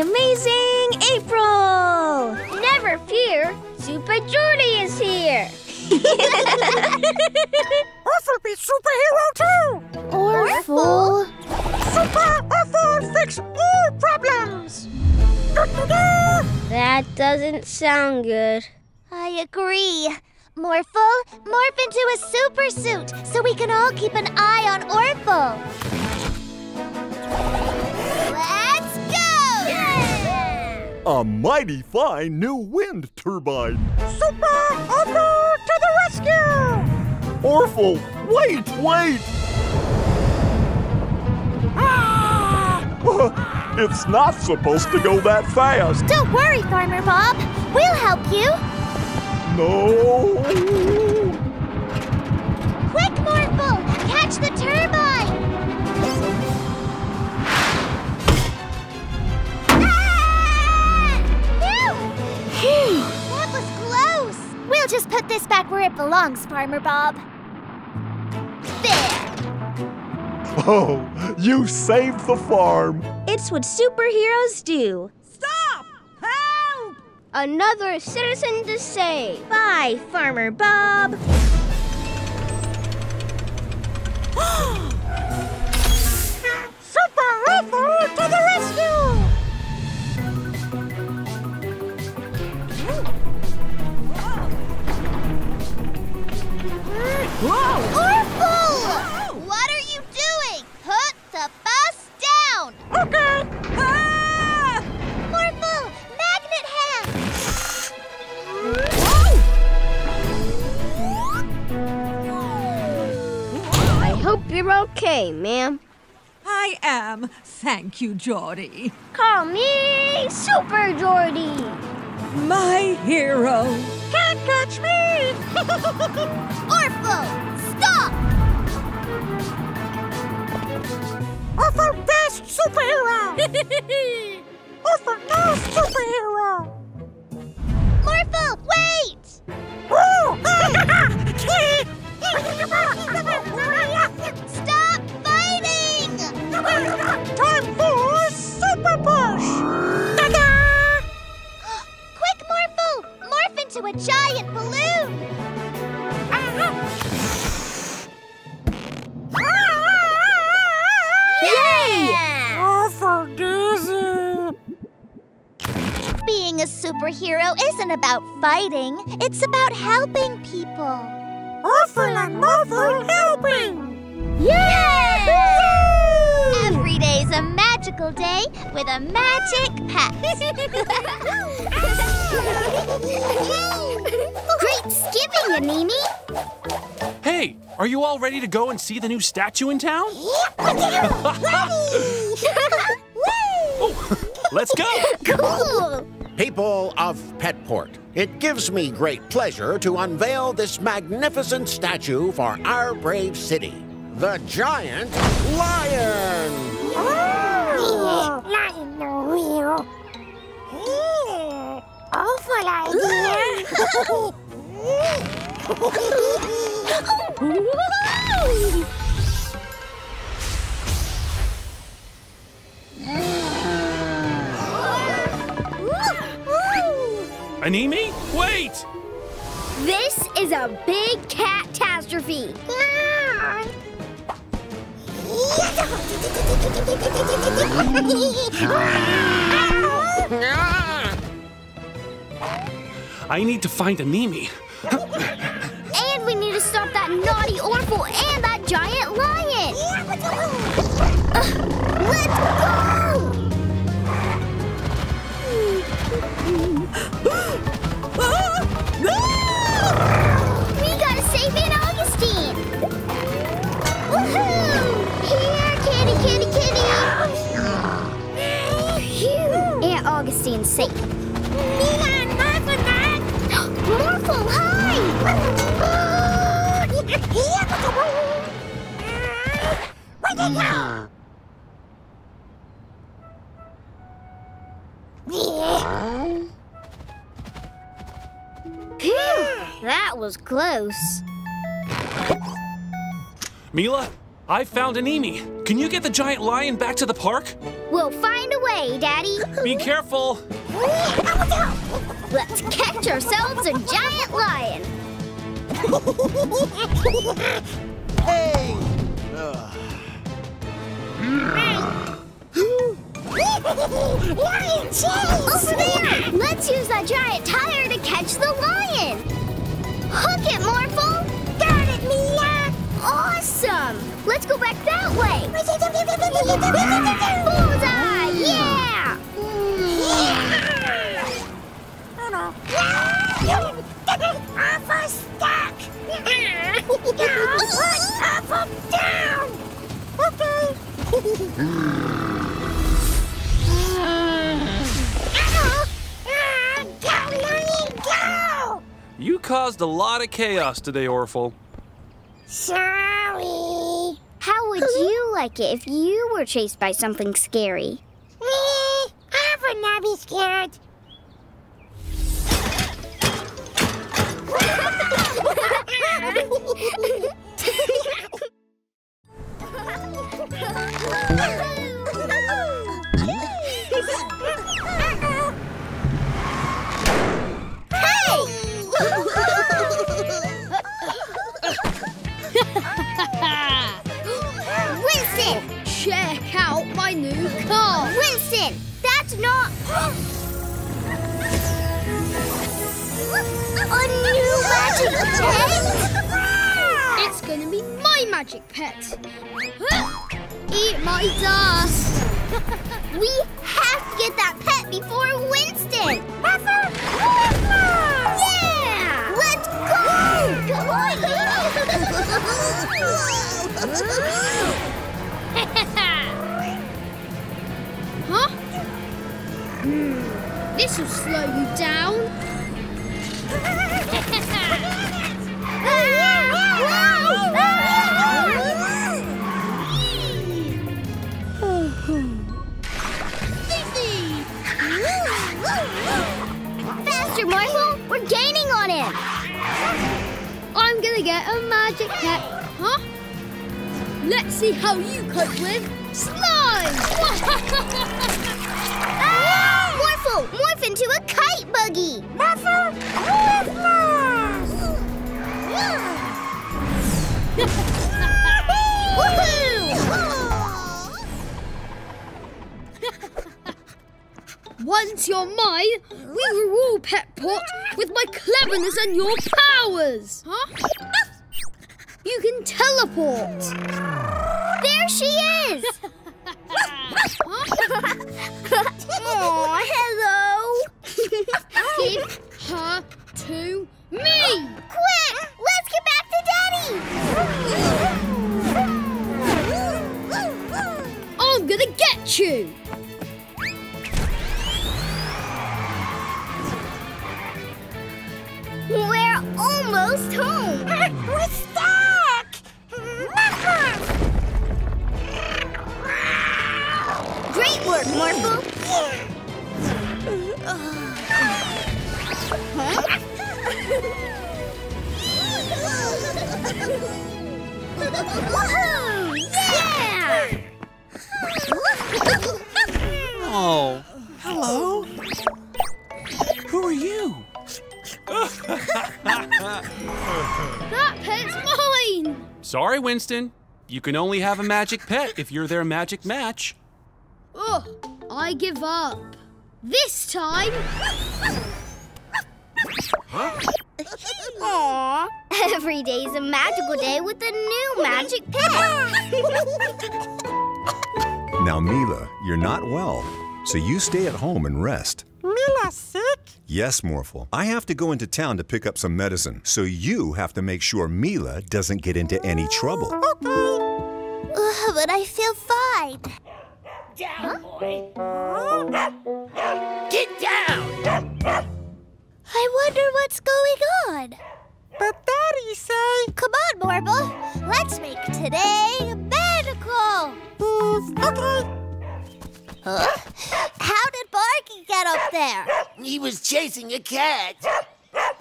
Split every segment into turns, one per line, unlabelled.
the amazing April!
Never fear, Super Jordy is here!
Orphle be superhero too!
Orphle?
Super Orphle fix all problems!
That doesn't sound good.
I agree. Morphle, morph into a super suit so we can all keep an eye on Orphle.
A mighty fine new wind turbine.
Super Orphle to the rescue!
Orphle, wait, wait! Ah! it's not supposed to go that fast.
Don't worry, Farmer Bob. We'll help you.
No!
Quick, Morphle! Catch the turbine! Phew! That was close! We'll just put this back where it belongs, Farmer Bob. There!
Oh, you saved the farm.
It's what superheroes do.
Stop! Help!
Another citizen to save.
Bye, Farmer Bob.
Super Orphle to the rescue!
Orphle! What are you doing? Put the bus down!
Okay! Ah!
Morphle! Magnet hand!
I hope you're okay, ma'am.
I am. Thank you, Jordy.
Call me Super Jordy.
My hero.
Can't catch me!
Orphle! Stop!
Orphle best superhero! Orphle no superhero!
Morphle, wait! Stop fighting!
Time for super push! Ta-da!
Quick, Morphle! Morph into a giant balloon! Being a superhero isn't about fighting, it's about helping people.
Orphle and Morphle helping!
Yay! Every day's a magical day with a magic pet. Great skipping, Animi!
Hey, are you all ready to go and see the new statue in town? Oh, let's go.
Cool!
People of Petport, it gives me great pleasure to unveil this magnificent statue for our brave city, the Giant Lion!
Lion no real. Awful idea.
Animi, wait!
This is a big catastrophe.
I need to find Animi.
And we need to stop that naughty Orphle and that giant lion! Ugh, let's go! Hi! Phew, that was close.
Mila, I found Animi. Can you get the giant lion back to the park?
We'll find a
way, Daddy.
Be careful.
Let's catch ourselves a giant lion.
Hey!
Lion chase! Over there! Let's use that giant tire to catch the lion. Hook it, Morphle! Got it, Mia! Awesome! Let's go back that way. Bullseye! Yeah! Orphle stuck! Orphle
You caused a lot of chaos today, Orphle.
Sorry. How would you like it if you were chased by something scary? Me? I would not be scared.
It's gonna be my magic pet. Eat my dust.
We have to get that pet before Winston! Yeah! Let's
Huh? Hmm. This will slow you down.
Morphle! We're gaining on him!
I'm gonna get a magic pet. Huh? Let's see how you cope with slime.
Ah, Morphle! Morph into a kite buggy!
Once you're mine, we rule Petport with my cleverness and your powers. Huh? You can teleport.
There she is! Aw, hello! Woohoo! Yeah!
Oh. Hello? Who are you?
That pet's mine.
Sorry, Winston. You can only have a magic pet if you're their magic match.
Ugh, I give up. This time.
Aww. Every day's a magical day with a new magic pet.
Now, Mila, you're not well, so you stay at home and rest.
Mila sick?
Yes, Morphle. I have to go into town to pick up some medicine, so you have to make sure Mila doesn't get into any trouble.
Ugh, but I feel fine.
Down, boy!
I wonder what's going on.
But Daddy say...
Come on, Morphle. Let's make today magical.
okay.
Huh? How did Barky get up there?
He was chasing a cat.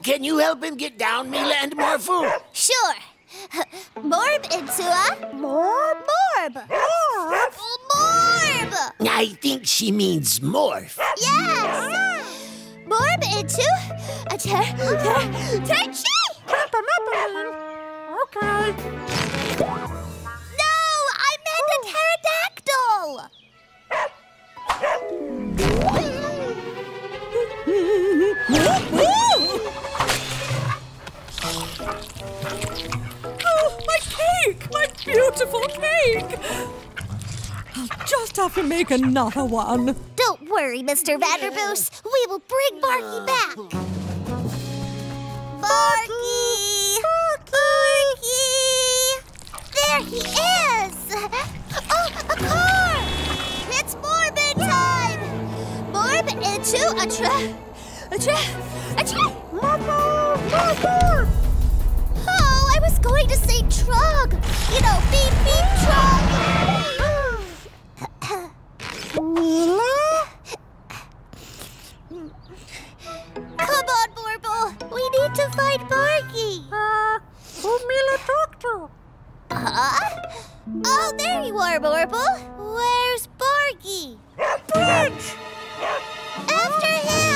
Can you help him get down, Mila and Morphle?
Sure. Morb into a more morb. Morb. Morb.
I think she means morph.
Yes! Morb eh, into a ter ter terchi!
Okay.
No, I meant a pterodactyl!
Oh, my cake! My beautiful cake! Just have to make another one.
Don't worry, Mr. Vanderboos. We will bring Barky back. Barky! Barky! There he is! Oh, a car! It's Morbid time! Morb into a tra... a tra... a tra... Oh, I was going to say trug! You know, beep beep trug! Mila? Come on, Morble! We need to find Barky!
Uh, who Mila talk to?
Huh? Oh, there you are, Morble! Where's Barky?
Bridge!
After him!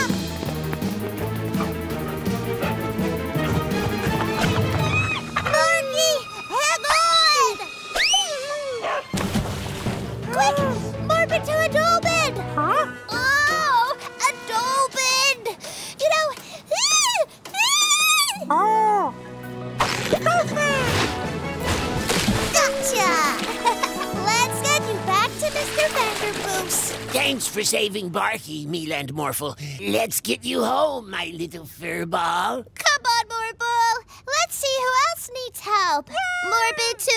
Saving Barky, Mila and Morphle. Let's get you home, my little fur ball.
Come on, Morble. Let's see who else needs help. Morbid to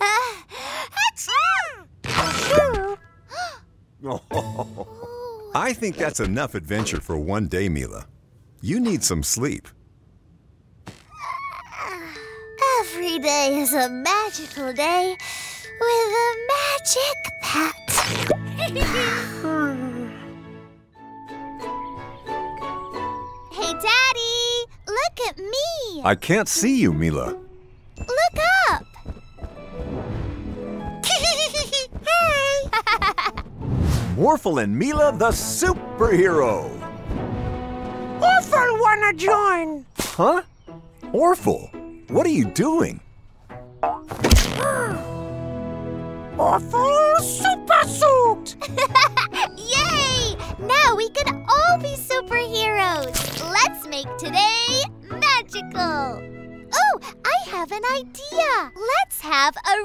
uh, uh, achoo.
I think that's enough adventure for one day, Mila. You need some sleep.
Every day is a magical day with a magic pet. Hey, Daddy, look at me.
I can't see you, Mila.
Look up.
Morphle and Mila the superhero.
Orphle wanna join.
Huh? Orphle, what are you doing? Ah.
Orphle super suit.
Yay! Now we can all be superheroes. Let's make today magical. Oh, I have an idea. Let's have a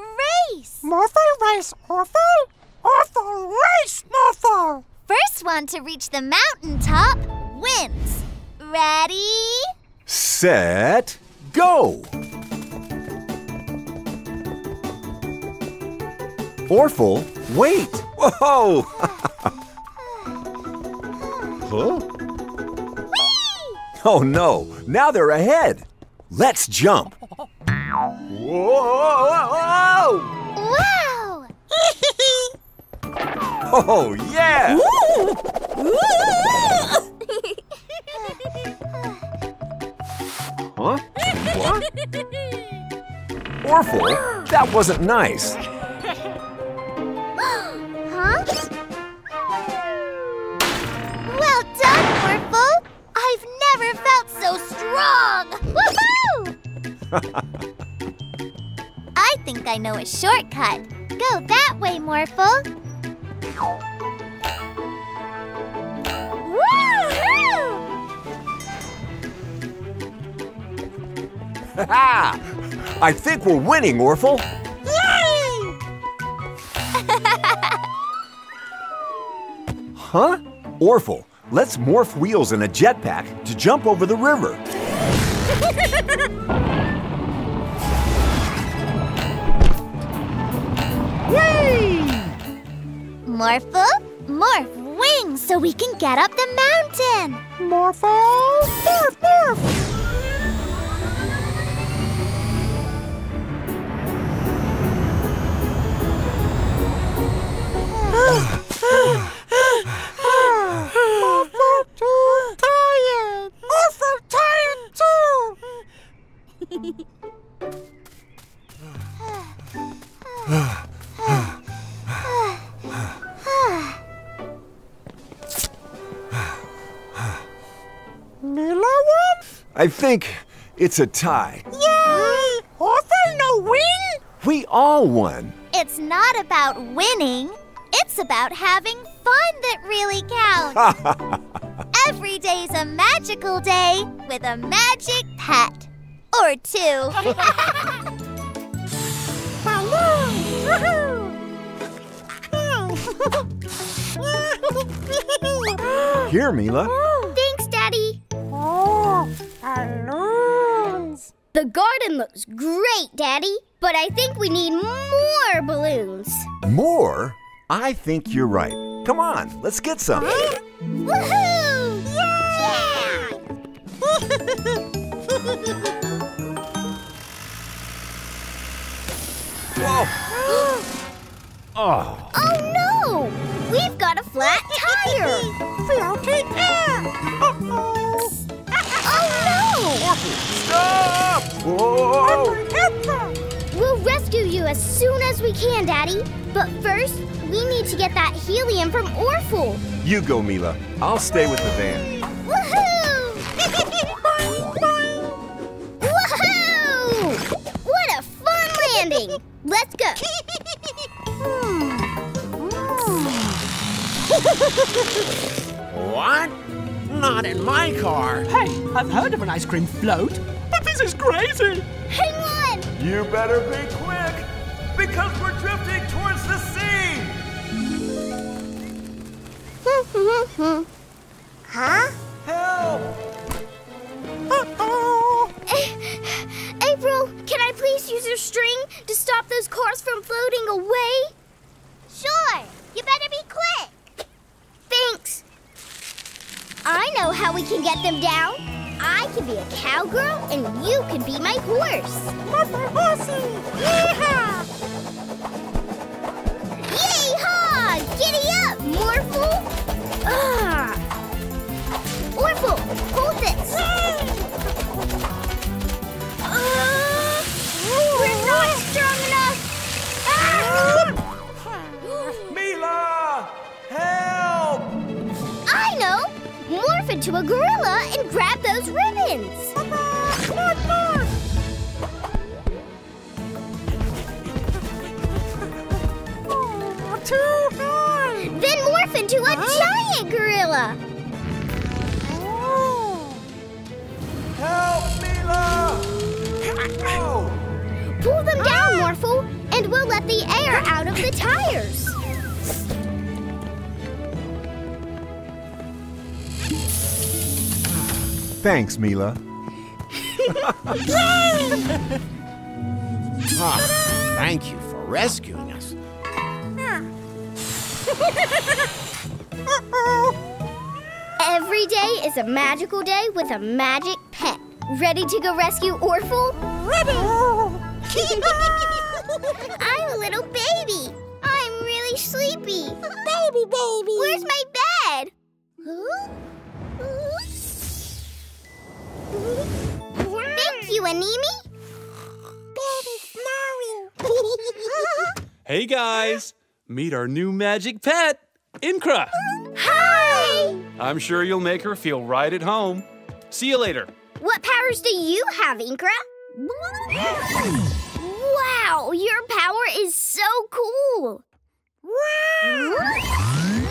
race.
Morphle race Orphle. Orphle race Morphle.
First one to reach the mountaintop wins. Ready?
Set, go! Orphle, wait! Whoa! huh? Oh no, now they're ahead. Let's jump. Whoa!
Wow!
Oh yeah! Huh? What? Orphle, that wasn't nice.
Huh? Well done, Morphle! I've never felt so strong! Woohoo! I think I know a shortcut. Go that way, Morphle. Woohoo!
Ha! I think we're winning, Orphle. Huh? Orphle, let's morph wheels in a jetpack to jump over the river.
Morphle, morph wings so we can get up the mountain.
Morphle. Morph, morph.
I think it's a tie.
Yay! Orphle no win?
We all won.
It's not about winning. It's about having fun that really counts. Every day's a magical day with a magic pet. Or two.
Here, Mila.
Thanks, Daddy.
Oh, balloons.
The garden looks great, Daddy, but I think we need more balloons.
More? I think you're right. Come on, let's get some.
Woohoo!
Oh,
Oh no! We've got a flat tire!
Floating air. Uh-oh.
Oh
stop! Whoa!
We'll rescue you as soon as we can, Daddy. But first, we need to get that helium from Orphle.
You go, Mila. I'll stay with the van.
Woohoo! Woohoo! What a fun landing! Let's go. Hmm.
What? Not in my car.
Hey, I've heard of an ice cream float, but this is crazy.
Hang on!
You better be quick, because we're drifting towards the sea.
Huh?
Help!
Uh-oh.
April, can I please use your string to stop those cars from floating away?
Sure. You better be quick.
Thanks. I know how we can get them down. I can be a cowgirl and you can be my horse.
Mother horsey. Yeehaw.
Yeehaw! Giddy up,
Thanks, Mila.
Ah, thank you for rescuing us.
Every day is a magical day with a magic pet. Ready to go rescue Orphle? I'm a little
meet our new magic pet, Inkra.
Hi!
I'm sure you'll make her feel right at home. See you later.
What powers do you have, Inkra? wow, your power is so cool. Whoa!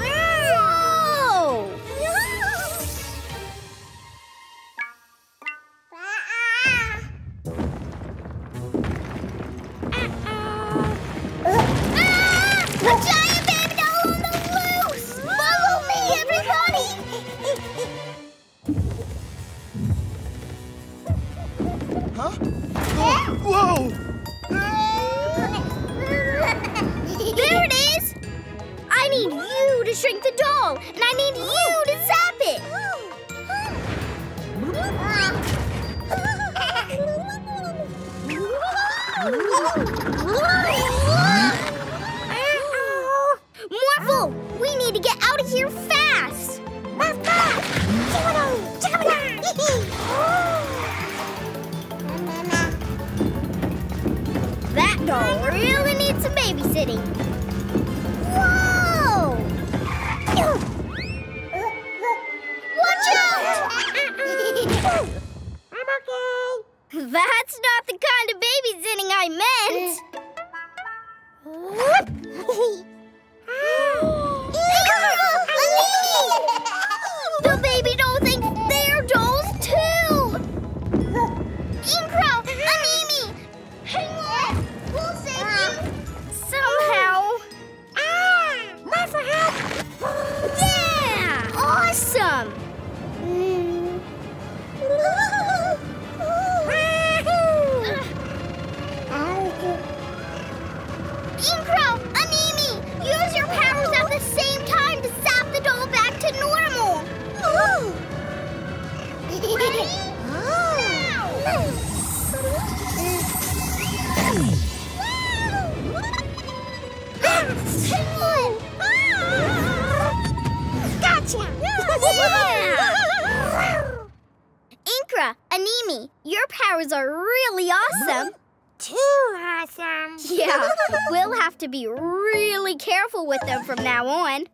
Your are really awesome. Too awesome. Yeah, we'll have to be really careful with them from now on.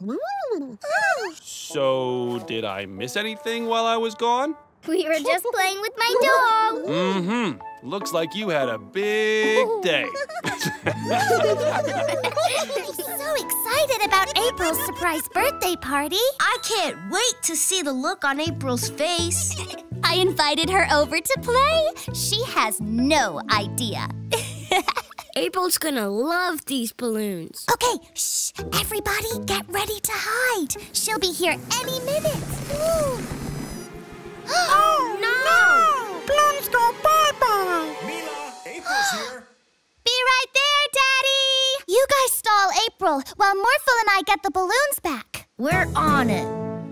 So, did I miss anything while I was gone?
We were just playing with my doll.
Mm hmm. Looks like you had a big day.
so excited about April's surprise birthday party.
I can't wait to see the look on April's face.
I invited her over to play. She has no idea.
April's gonna love these balloons.
Okay, shh. Everybody get ready to hide. She'll be here any minute.
oh, no! Balloons go bye-bye!
Mila, April's here.
Be right there, Daddy! You guys stall April while Morphle and I get the balloons back.
We're on it.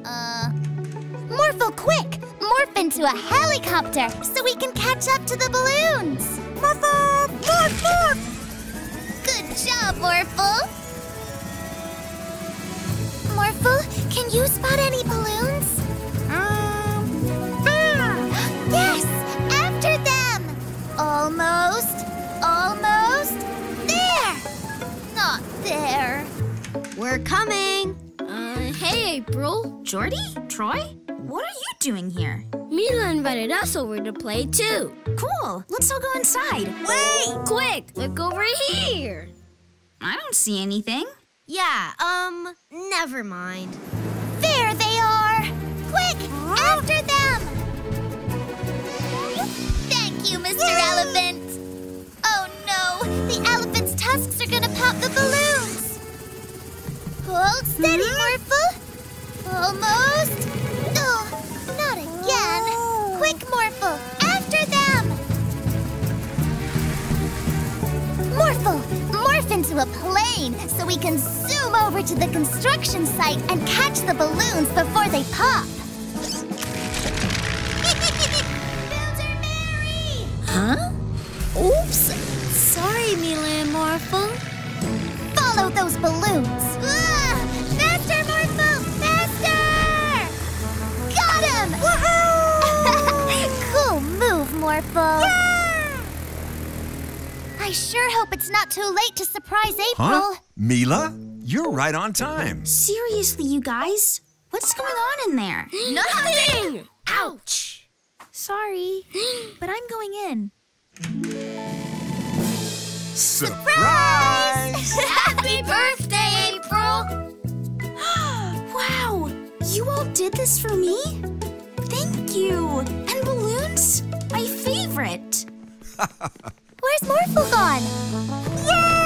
Uh, Morphle, quick! Morph into a helicopter so we can catch up to the balloons.
Morphle, morph, morph!
Good job, Morphle. Morphle, can you spot any balloons?
Um, there!
Yes! After them! Almost, almost, there! Not there.
We're coming.
Uh, hey, April.
Jordy? Troy? What are you doing here?
Mila invited us over to play too.
Cool. Let's all go inside. Wait!
Quick, look over here.
I don't see anything. Yeah, um, never mind.
There they are! Quick, after them! Thank you, Mr. Elephant. Oh no, the elephant's tusks are gonna pop the balloons. Hold steady, Morphle. Almost. Oh, we can zoom over to the construction site and catch the balloons before they pop. Builder Mary!
Huh? Oops. Sorry, Mila and Morphle.
Follow those balloons. Ah, faster, Morphle! Faster! Got him! Woohoo! cool move, Morphle. I sure hope it's not too late to surprise April.
Huh? Mila? You're right on time.
Seriously, you guys? What's going on in there?
Nothing!
Ouch! Sorry, but I'm going in.
Surprise!
Happy birthday, April!
wow! You all did this for me? Thank you! And balloons? My favorite!
Where's Morphle gone?
Yay!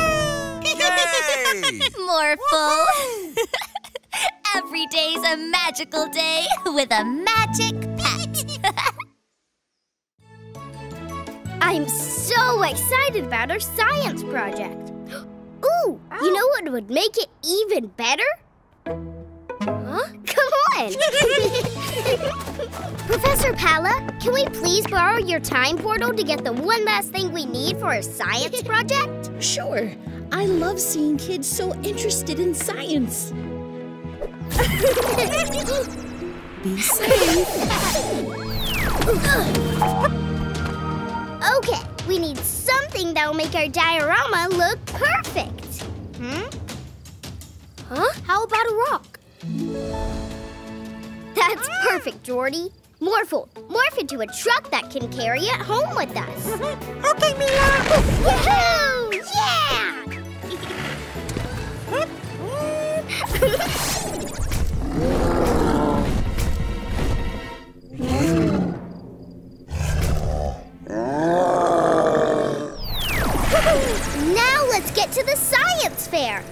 Morphle! Every day's a magical day with a magic pet. I'm so excited about our science project. Ooh, you know what would make it even better? Huh? Come on! Professor Pala, can we please borrow your time portal to get the one last thing we need for our science project?
Sure. I love seeing kids so interested in science. Be safe.
Okay, we need something that will make our diorama look perfect. Hmm? Huh? How about a rock? That's perfect, Jordy.
Morphle, morph into a truck that can carry it home with us.
Okay, Mila.
Woohoo! Yeah! Now let's get to the science fair.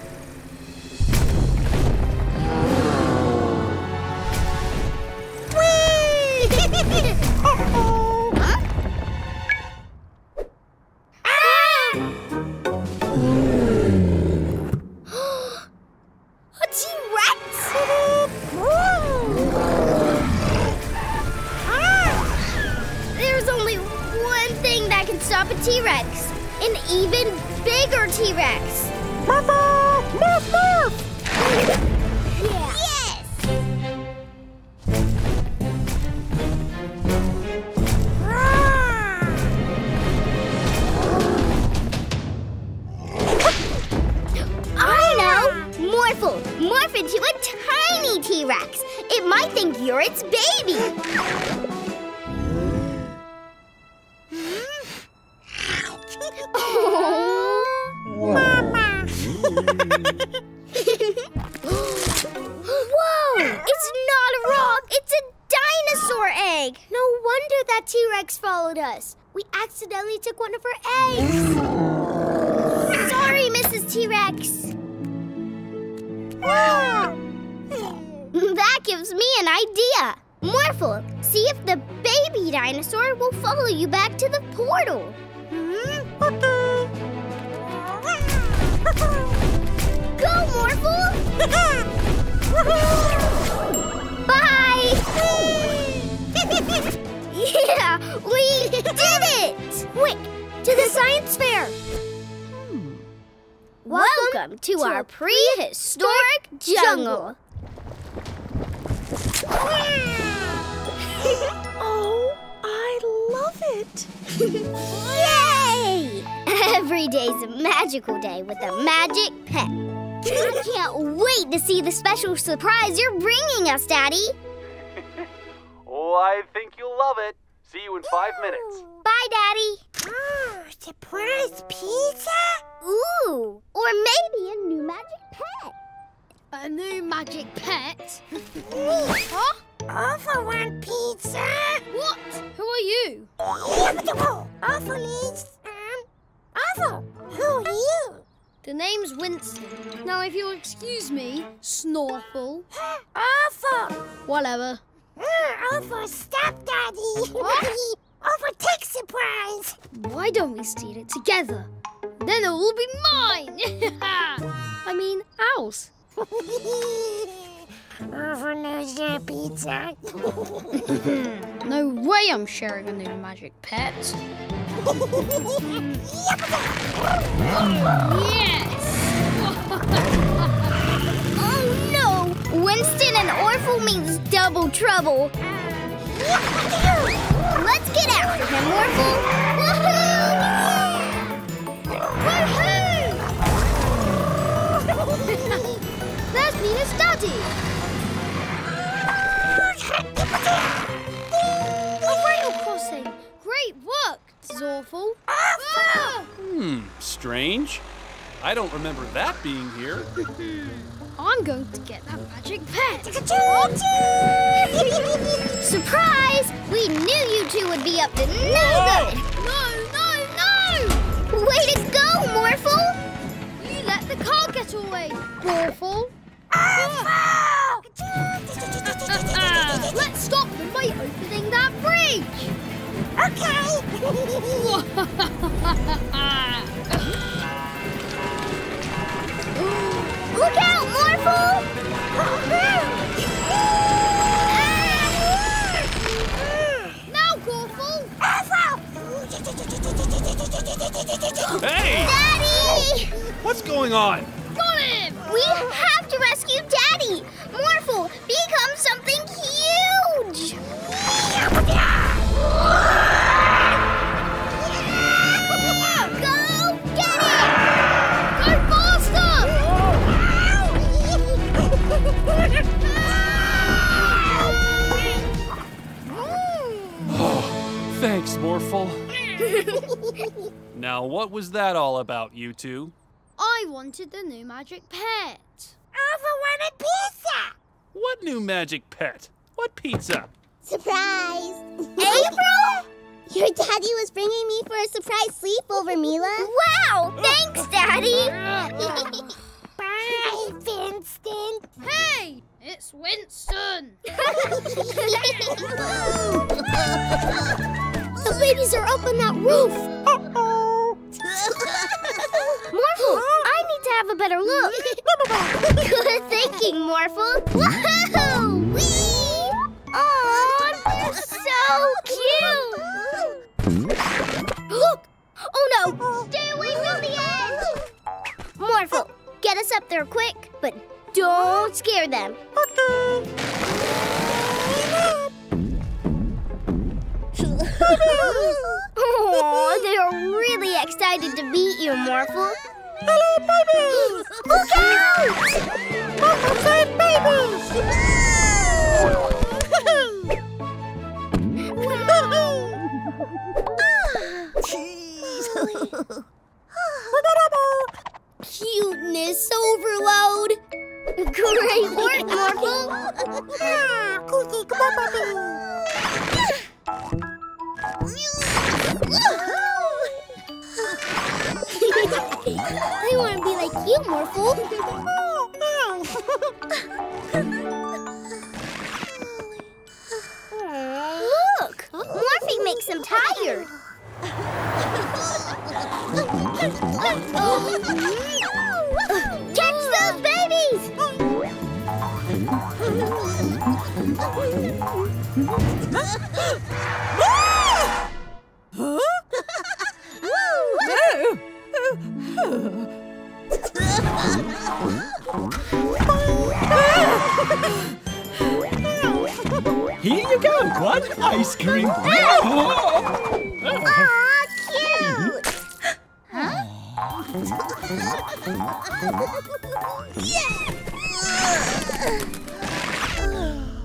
See if the baby dinosaur will follow you back to the portal. Hmm? Go, Morphle! Bye! yeah, we did it! Quick, to the science fair! Hmm. Welcome to our prehistoric jungle.
Oh, love it.
Yay! Every day's a magical day with a magic pet. I can't wait to see the special surprise you're bringing us, Daddy.
Oh, I think you'll love it. See you in five minutes.
Bye, Daddy.
Ah, surprise pizza?
Ooh, or maybe a new magic pet.
A new magic pet?
huh? Orphle one pizza.
What? Who are you?
Orphle is, um, awful. Who are you?
The name's Winston. Now, if you'll excuse me, Snorkel.
Orphle.
Whatever.
Orphle, stop, Daddy. Orphle, take surprise.
Why don't we steal it together? Then it will be mine! I mean, ours.
Orphle knows pizza.
No way I'm sharing a new magic pet. yes!
Oh no! Winston and Orphle means double trouble. Let's get after him, Orphle.
Woohoo! There's Mila's daddy! A rail crossing! Great work, Orphle!
Hmm, strange. I don't remember that being here.
I'm going to get that magic pet!
Surprise! We knew you two would be up to no good.
No, no, no!
Way to go, Morphle!
You let the car get away, Orphle! By opening that bridge! Okay.
Look out, Morphle!
now, Gorful!
Hey!
Daddy!
What's going on?
Got him!
We have to rescue Daddy! Morphle, become something huge!
Thanks, Morphle. now, what was that all about, you two?
I wanted the new magic pet.
Orphle wanted pizza!
What new magic pet? What pizza?
Surprise! April? Your daddy was bringing me for a surprise sleepover, Mila. Wow! Thanks, Daddy! Bye, Vincent.
Hey, it's Winston.
The babies are up on that roof.
Uh-oh.
Morphle, I need to have a better look. Good thinking, Morphle. Woohoo! Whee! Aw, they're so cute. Look! Oh no! Stay away from the edge! Morphle, get us up there quick, but don't scare them. Oh, they are really excited to meet you, Morphle.
Hello, babies!
Look out!
Morphle said
Cuteness overload. Great work, Morphle. Ah, I want to be like you, Morphle. Look, Morphle makes them tired. Catch those babies!
Here you go, One Ice cream.
Aw, cute!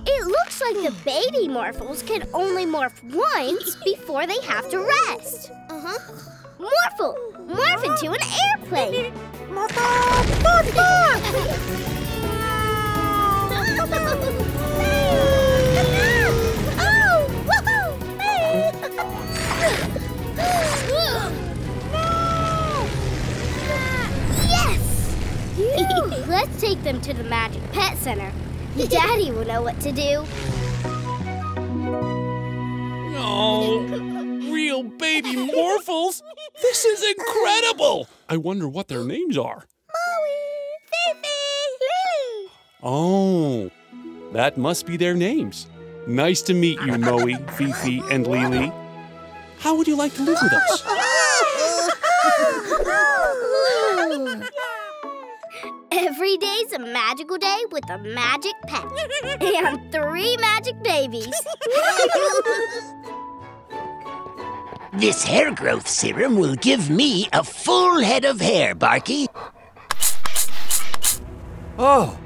It looks like the baby Morphles can only morph once before they have to rest. Uh-huh. Morphle, morph into an airplane. yes! Daddy will know what to do.
Oh, real baby Morphles? This is incredible! I wonder what their names are. Molly, Fifi, Lily. Oh, that must be their names. Nice to meet you, Moe, Fifi, and Lily. How would you like to live with us?
Every day's a magical day with a magic pet. and three magic babies.
This hair growth serum will give me a full head of hair, Barky.
Oh.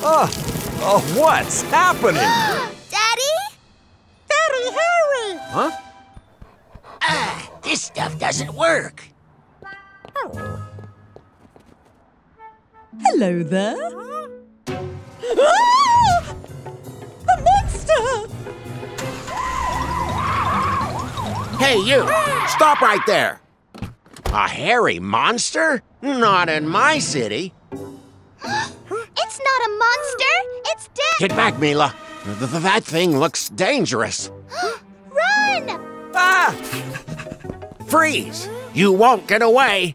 Oh. Oh, what's happening?
Daddy?
Daddy Harry!
Huh?
Ah, this stuff doesn't work.
Hello there. Ah! A monster!
Hey, you! Stop right there! A hairy monster? Not in my city.
It's not a monster. It's dead.
Get back, Mila. Th- th- that thing looks dangerous.
Run!
Ah! Freeze! You won't get away.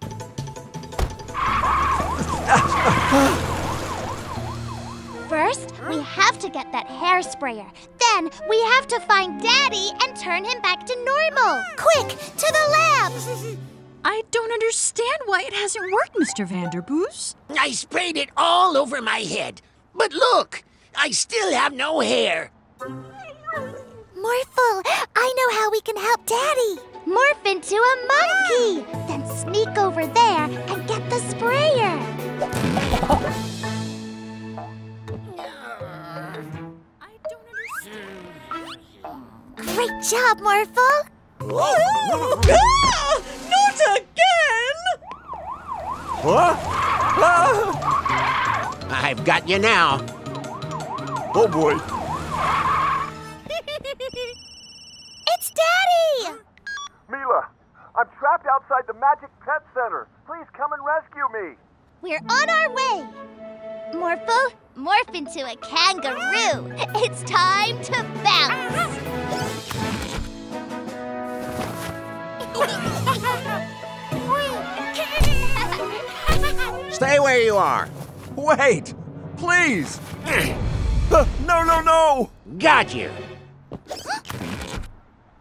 First, we have to get that hair sprayer. Then, we have to find Daddy and turn him back to normal. Quick, to the lab!
I don't understand why it hasn't worked, Mr. Vanderboos.
I sprayed it all over my head. But look, I still have no hair.
Morphle, I know how we can help Daddy. Morph into a monkey. Then sneak over there and get the sprayer. Great job, Morphle.
Ah, not again!
Huh? Ah!
I've got you now.
Oh boy.
It's Daddy!
Mila, I'm trapped outside the Magic Pet Center. Please come and rescue me.
We're on our way. Morphle, morph into a kangaroo. It's time to bounce.
Stay where you are.
Wait! Please! Uh, no, no, no!
Got you.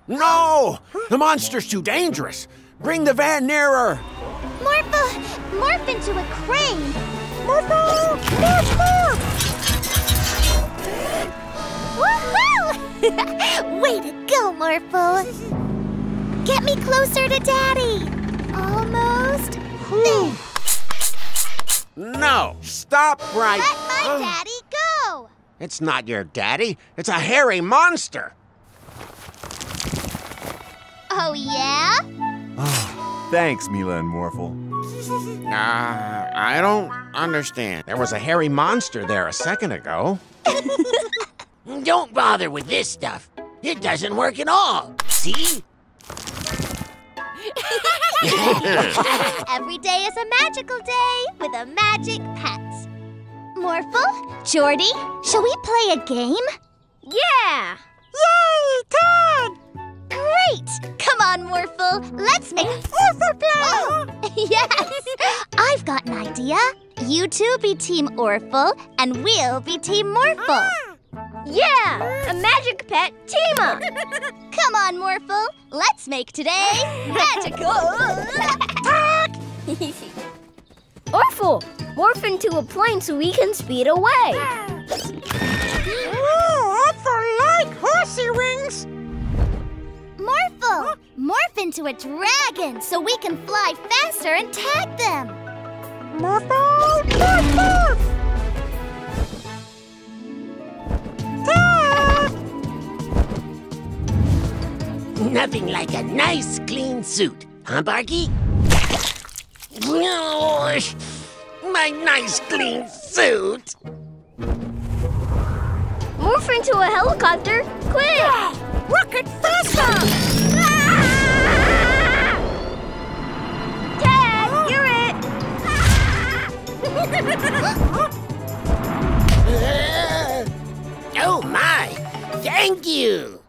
No! The monster's too dangerous. Bring the van nearer.
Morphle, morph into a crane.
Morphle! Morph, morph!
Woohoo! Way to go, Morphle. Get me closer to Daddy. Almost. There.
No! Stop right.
Let my daddy go.
It's not your daddy. It's a hairy monster.
Oh, yeah? Ah.
Thanks, Mila and Morphle.
Uh, I don't understand. There was a hairy monster there a second ago.
Don't bother with this stuff. It doesn't work at all. See?
Every day is a magical day with a magic pet. Morphle, Jordy, shall we play a game? Yeah!
Yay, tag!
Great! Come on, Morphle, let's make Orphle play! Oh, yes! I've got an idea. You two be Team Orphle, and we'll be Team Morphle. Ah! Yeah! A magic pet team up! Come on, Morphle, let's make today magical!
Orphle, morph into a plane so we can speed away.
Ooh, Orphle like horsey wings!
Morphle, morph into a dragon so we can fly faster and tag them!
Morphle! Morph, morph! Tag!
Nothing like a nice clean suit, huh, Barky? My nice clean suit.
Morph into a helicopter, quick!
Rocket faster! Ah!
Tag, you're it!
Oh my! Thank you!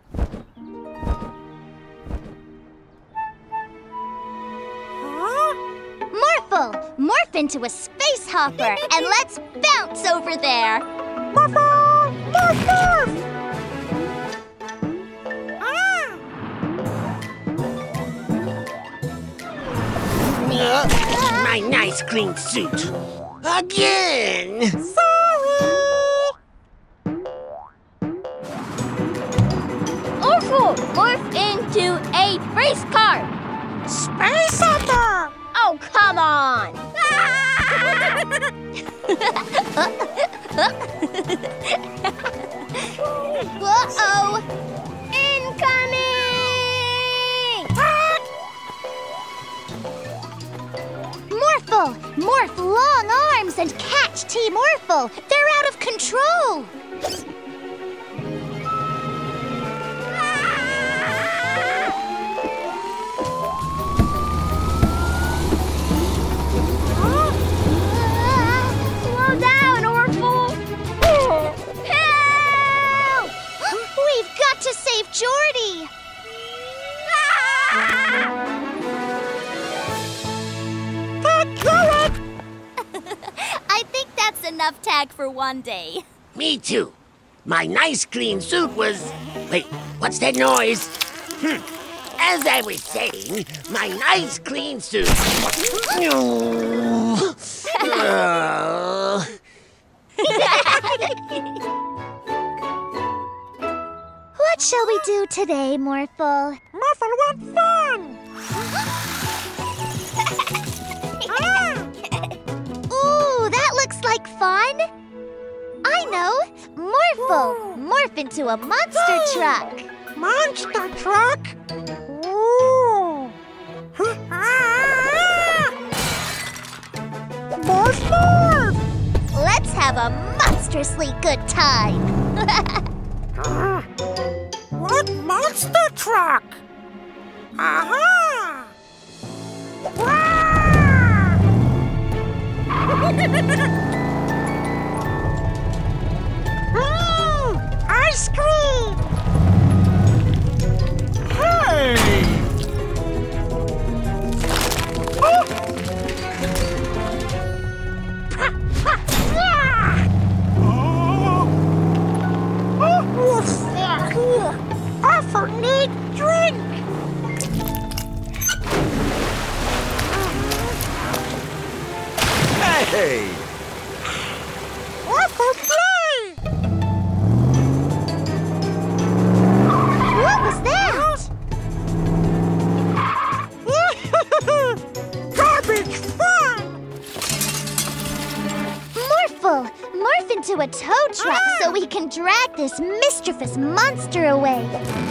Morphle, morph into a space hopper and let's bounce over there!
Morphle! Morph! Ah!
My nice clean suit. Again!
Orphle, morph into a race car.
Space Hunter!
Oh, come on!
Uh-oh! Incoming! Morphle! Morph long arms and catch Team Morphle! They're out of control! Jordy! I think that's enough tag for one day.
Me too. My nice clean suit was. Wait, what's that noise? Hmm. As I was saying, my nice clean suit. Oh.
What shall we do today, Morphle?
Morphle want fun! ah!
Ooh, that looks like fun! I know! Morphle! Morph into a monster truck!
Monster truck? Ooh! morph, morph!
Let's have a monstrously good time!
Ah what monster truck? Aha! Mmm,
mischievous monster away.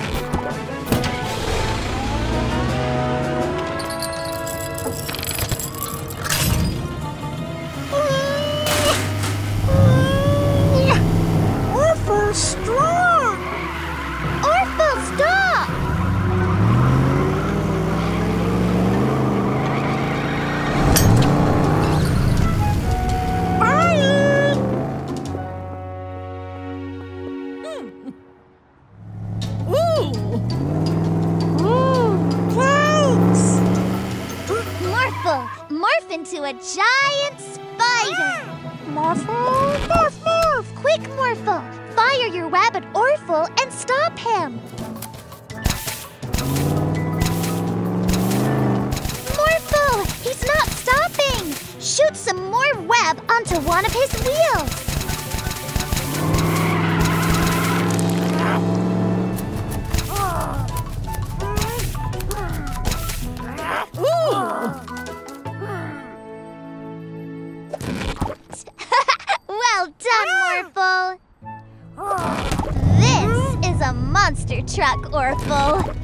Truck, Orphle.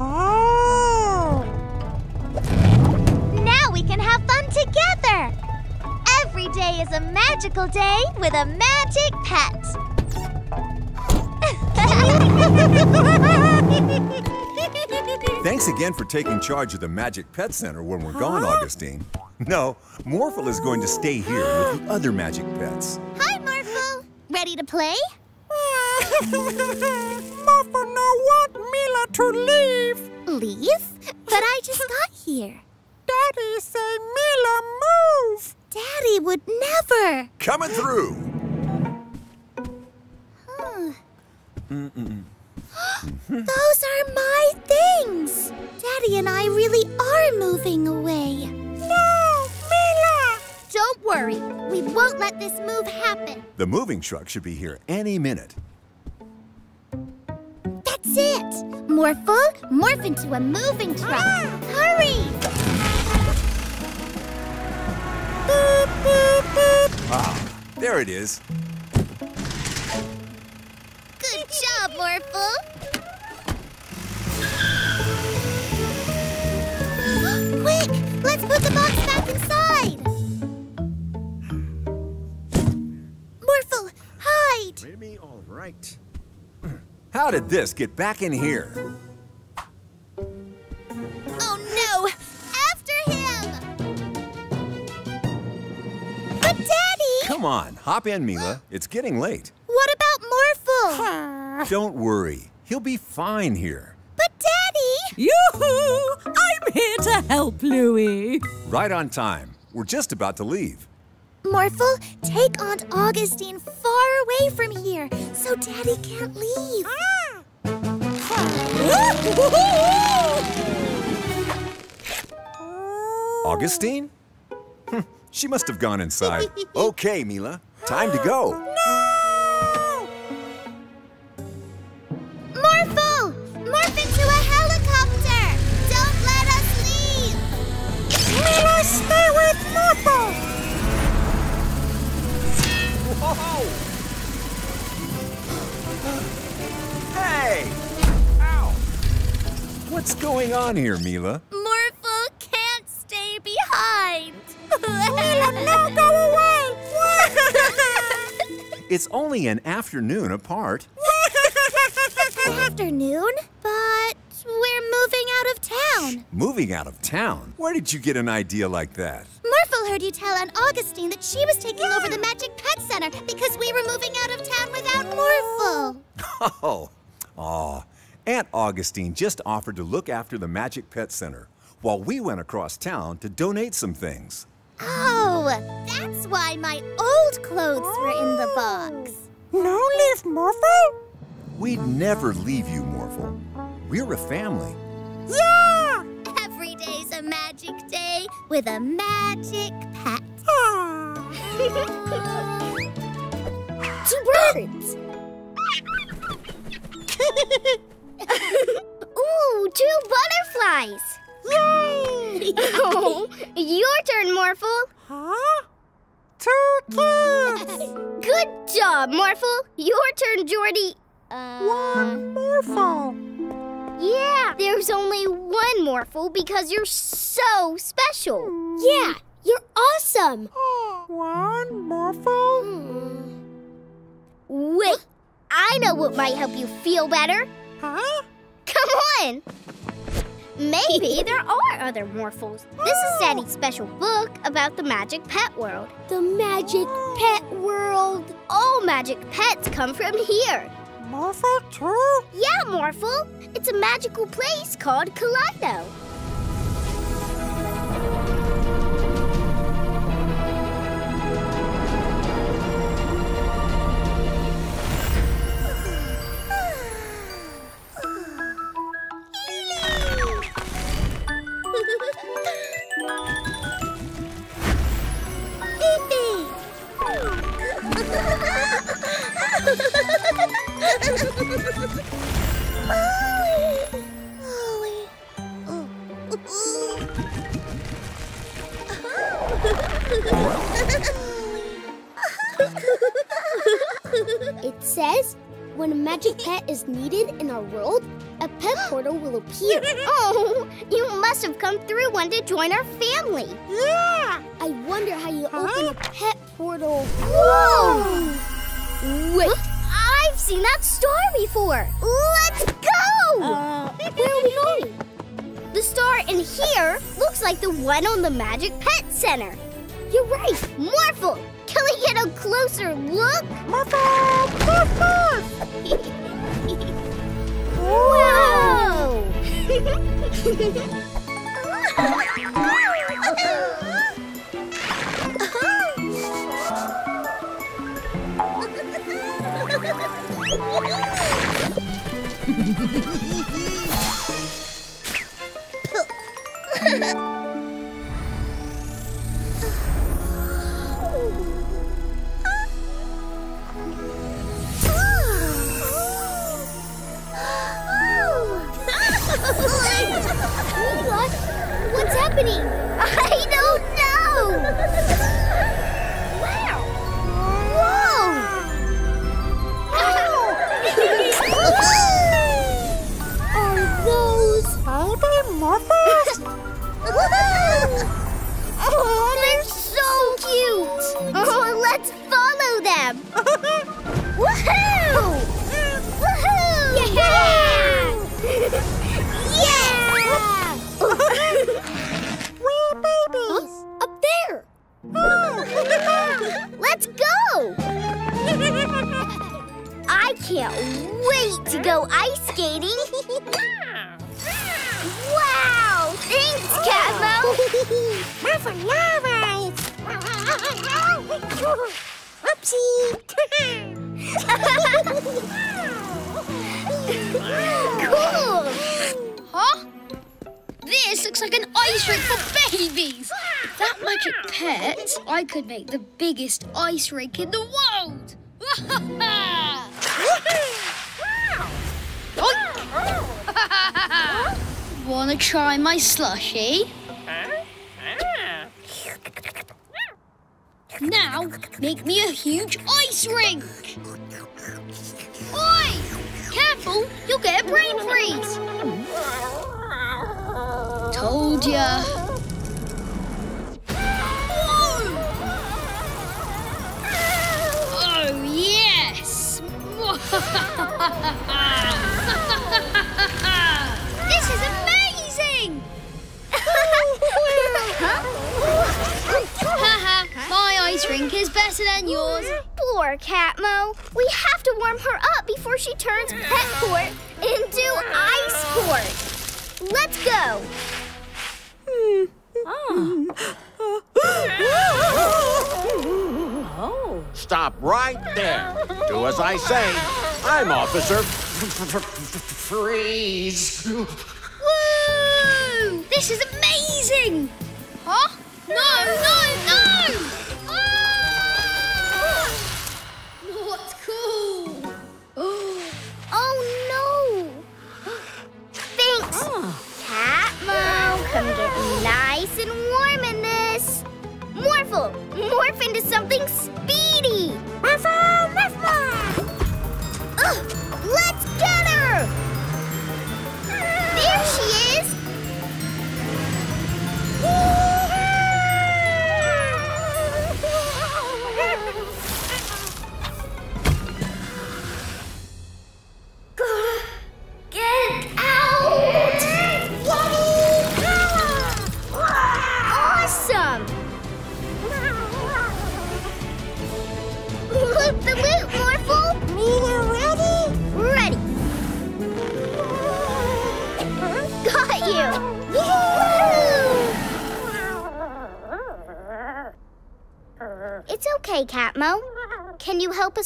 Oh!
Now we can have fun together. Every day is a magical day with a magic pet.
Thanks again for taking charge of the Magic Pet Center when we're gone, Augustine. No, Morphle is going to stay here with the other magic pets.
Hi, Morphle. Ready to play?
Morphle no want Mila to leave!
Leave? But I just got here.
Daddy say Mila move!
Daddy would never.
Coming through! Huh?
Those are my things. Daddy and I really are moving away.
No, Mila!
Don't worry. We won't let this move happen.
The moving truck should be here any minute.
That's it. Morphle, morph into a moving truck. Hurry!
Ah, there it is.
Good job, Morphle. Quick, let's put the box back inside. Morphle, hide.
Maybe all right. How did this get back in here?
Oh no! After him! But Daddy!
Come on, hop in, Mila. It's getting late.
What about Morphle?
Don't worry. He'll be fine here.
But Daddy!
Yoo-hoo! I'm here to help, Louie.
Right on time. We're just about to leave.
Morphle, take Aunt Augustine far away from here so Daddy can't leave.
Augustine? She must have gone inside. okay, Mila. Time to go.
Morphle!
Hey!
What's going on here, Mila?
Morphle can't stay behind.
no, go away!
It's only an afternoon apart.
Afternoon? But we're moving out of town.
Moving out of town? Where did you get an idea like that?
Morphle heard you tell Aunt Augustine that she was taking over the Magic Pet Center because we were moving out of town without Morphle.
Oh, aw. Aunt Augustine just offered to look after the Magic Pet Center while we went across town to donate some things.
Oh, that's why my old clothes were in the box.
No leave, Morphle?
We'd never leave you, Morphle. We're a family.
Yeah!
Every day's a magic day with a magic pet.
Two birds.
Ooh, two butterflies.
Yay!
oh, your turn, Morphle.
Huh? Two kids!
Good job, Morphle. Your turn, Jordy.
Uh, one Morphle.
Yeah, there's only one Morphle because you're so special. Yeah, you're awesome.
One Morphle. Hmm.
Wait, I know what might help you feel better.
Huh?
Come on. Maybe there are other Morphles. This is Daddy's oh. special book about the magic pet world. The magic pet world. All magic pets come from here.
Morphle too?
Yeah, Morphle. It's a magical place called Kaleido. It says, when a magic pet is needed in our world, a pet portal will appear. oh, you must have come through one to join our family.
Yeah!
I wonder how you open a pet portal. Whoa! Wait, I've seen that star before. Let's go!
Uh,
Where are we going? The star in here looks like the one on the Magic Pet Center. You're right, Morphle. Can we get a closer look?
Morphle! Morph, morph!
what?
Could make the biggest ice rink in the world. Wanna try my slushy? Now, make me a huge ice rink.
Officer Freeze.
Woo! This is amazing! Huh? No, no, no! Ah! Not cool!
Oh no. Thanks. Catmo, come get nice and warm in this. Morphle, morph into something speedy.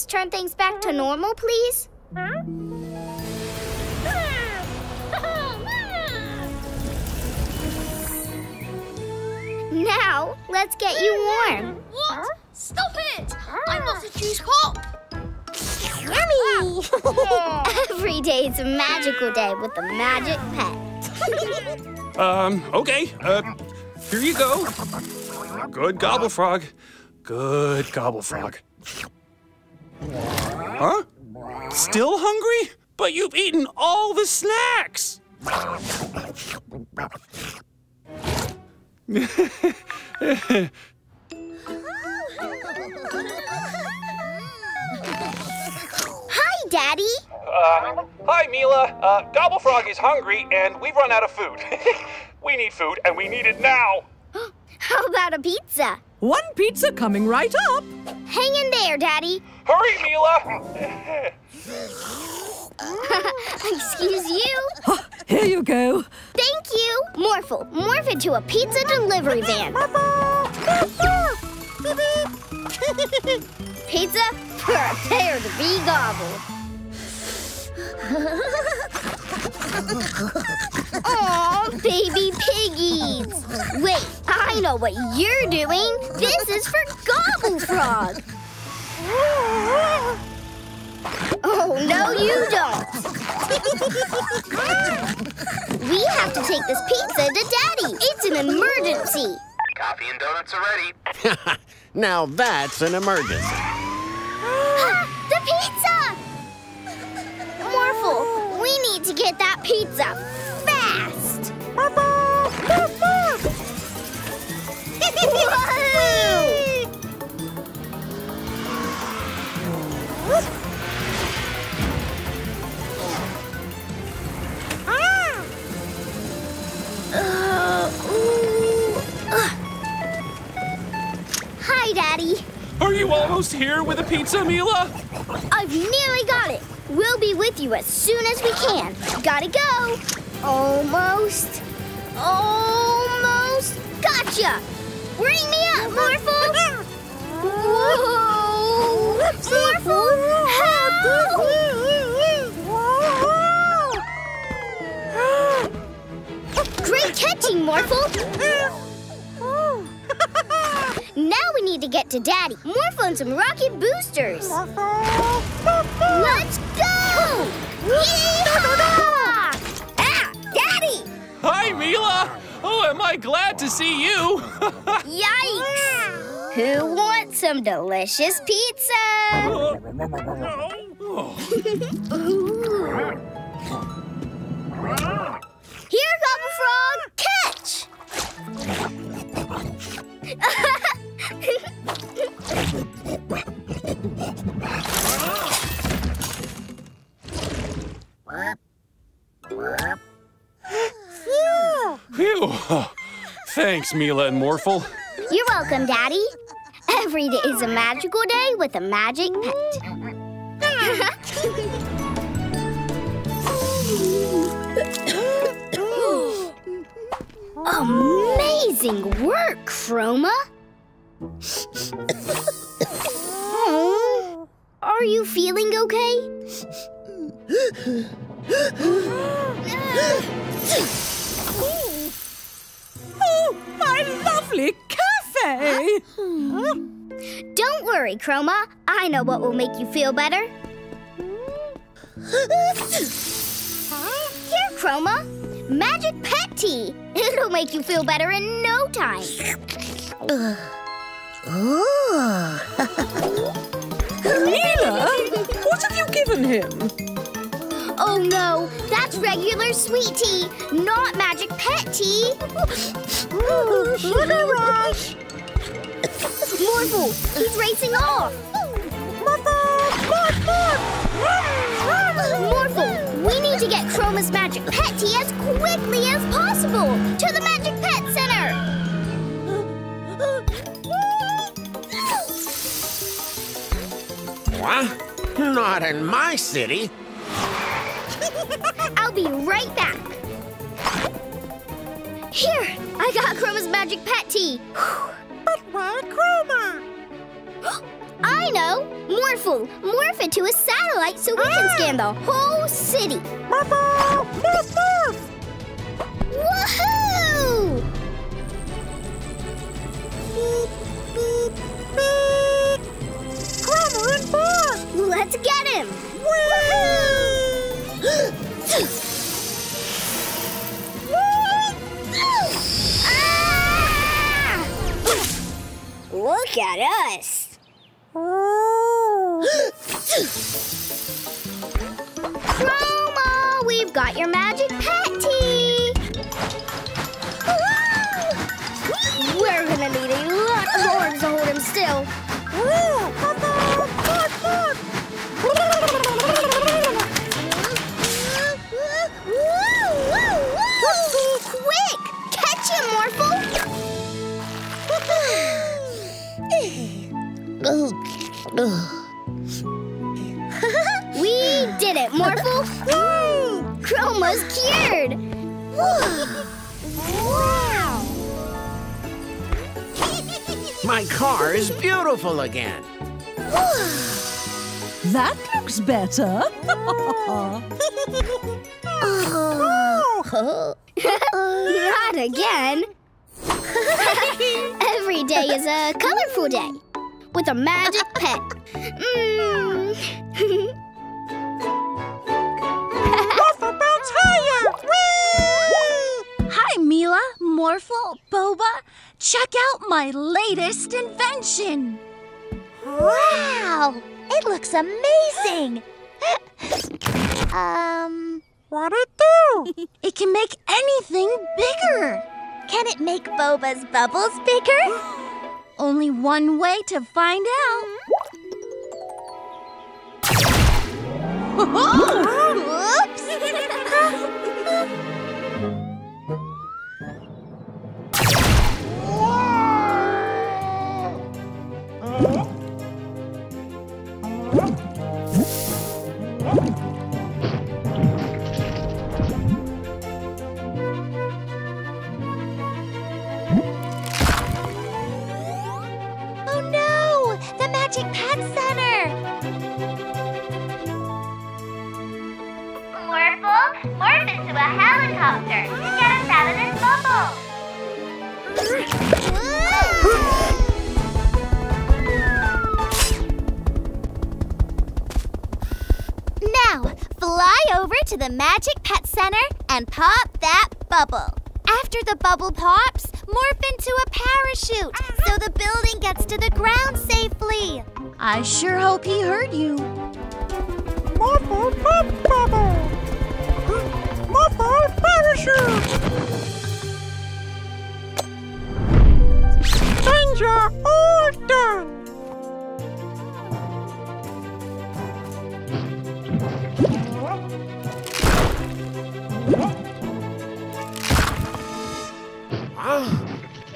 Us turn things back to normal, please? Now, let's get you warm.
What? Stop it! I'm not a juice pop!
Yummy! Every day's a magical day with the magic pet.
Um, okay. Uh, here you go. Good gobble frog. Good gobble frog. Huh? Still hungry? But you've eaten all the snacks.
Hi, Daddy.
Uh, hi, Mila. Uh, Gobble Frog is hungry, and we've run out of food. we need food, and we need it now.
How about a pizza?
One pizza coming right up.
Hang in there, Daddy.
Hurry, Mila.
Excuse you.
Here you go.
Thank you. Morphle, morph into a pizza delivery van. pizza, prepare to be gobbled. Aw, baby piggies. Wait, I know what you're doing. This is for Gobble Frog. Oh, no, you don't. we have to take this pizza to Daddy. It's an emergency.
Coffee and donuts are ready.
now that's an emergency.
the pizza! Morphle, we need to get that pizza fast. Uh, ooh.
Are you almost here with a pizza, Mila?
I've nearly got it. We'll be with you as soon as we can. Gotta go. Almost. Almost. Gotcha. Bring me up, Morphle. Whoa. Morphle, help. Great catching, Morphle. now we need to get to Daddy. Morphle and some rocket boosters. Let's go! Yeehaw! Ah, Daddy!
Hi, Mila. Oh, am I glad to see you?
Yikes! Who wants some delicious pizza? Here, Gobble Frog, catch!
Phew. Thanks, Mila and Morphle.
You're welcome, Daddy. Every day is a magical day with a magic pet. Amazing work, Chroma! Are you feeling okay?
Oh, my lovely cafe!
Don't worry, Chroma. I know what will make you feel better. Here, Chroma. Magic pet tea. It'll make you feel better in no time.
Mila, what have you given him?
Oh no, that's regular sweet tea, not magic pet tea.
Sugar rush!
Morphle, he's racing off. Morphle, we need to get Chroma's magic pet tea as quickly as possible to the Magic Pet Center.
What? Not in my city.
I'll be right back. Here, I got Chroma's magic pet tea.
But Chroma?
I know! Morphle, morph into a satellite so we can scan the whole city.
Morphle! Morph, morph!
Woohoo!
Beep, beep, beep! Chroma and Bob!
Let's get him! Ah! Look at us! Chroma, we've got your magic pet tea! We're gonna need a lot of horns to hold him still. Quick! Catch him, Morphle! we did it, Morphle! Chroma's cured! wow!
My car is beautiful again.
That looks better.
Not again! Every day is a colorful day with a magic pet. Mm.
Morphle bounce higher!
Hi, Mila, Morphle, Boba. Check out my latest invention.
Wow! It looks amazing! um.
What'd it do?
It can make anything bigger.
Can it make Boba's bubbles bigger?
Only one way to find out.
Oh Center! Morphle, morph into a helicopter to get us out of this bubble! Now, fly over to the Magic Pet Center and pop that bubble. After the bubble pops, morph into a parachute so the building gets to the ground safely.
I sure hope he heard you.
Morphle pop bubble! Morphle parachute! Danger all done!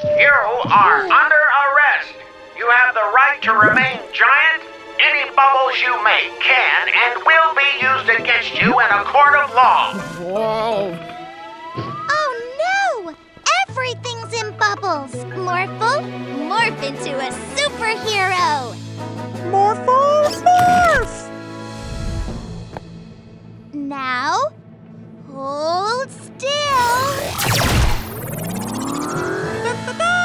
You are under arrest. You
You have the right to remain giant. Any bubbles you make can and will be used against you in a court of law.
Whoa.
Oh no! Everything's in bubbles. Morphle, morph into a superhero.
Morphle, morph!
Now, hold still.
Mega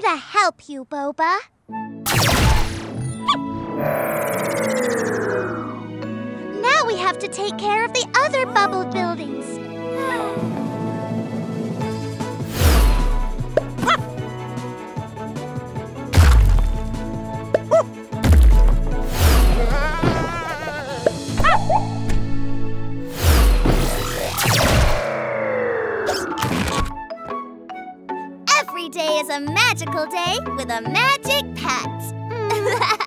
here to help you, Boba. Now we have to take care of the other bubbled buildings. Every day is a magical day with a magic pet. Hmm.